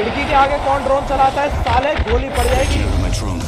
खिड़की के आगे कौन ड्रोन चलाता है? साले गोली पड़ जाएगी।